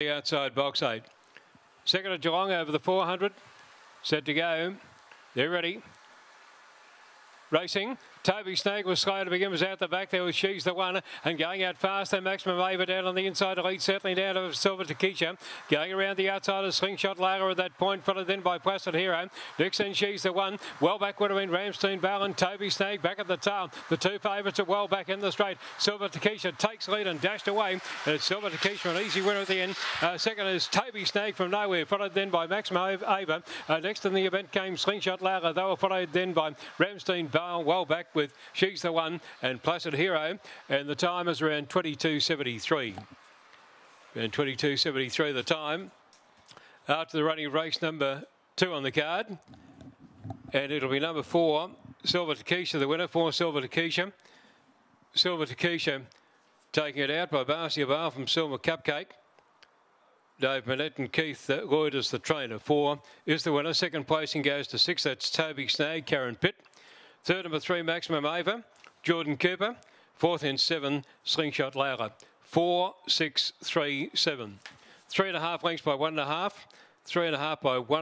The outside box eight. Second of Geelong over the 400. Set to go. They're ready. Racing. Toby Snag was slow to begin, was out the back. There was She's the One and going out fast. And Maximum Ava down on the inside lead, settling down to Silver Takesha. Going around the outside of Slingshot Lager at that point, followed then by Placid Hero. Dixon, She's the One. Well back would have been Ramstein Bale and Toby Snag back at the tail. The two favourites are well back in the straight. Silver Takesha takes lead and dashed away. And it's Silver Takesha, an easy winner at the end. Uh, second is Toby Snag from nowhere, followed then by Maximum Ava. Uh, next in the event came Slingshot Lager. They were followed then by Ramstein Bale, well back with She's the One and Placid Hero. And the time is around 22.73. And 22.73 the time. After the running race number two on the card. And it'll be number four, Silver Takesha, the winner, for Silver Takesha. Silver Takesha taking it out by Barcia Bar from Silver Cupcake. Dave Manette and Keith uh, Lloyd is the trainer. Four is the winner. Second placing goes to six. That's Toby Snag, Karen Pitt. Third number three, Maximum Ava, Jordan Cooper. Fourth and seven, Slingshot Laura. Four, six, three, seven. Three and a half lengths by one and a half. Three and a half by one.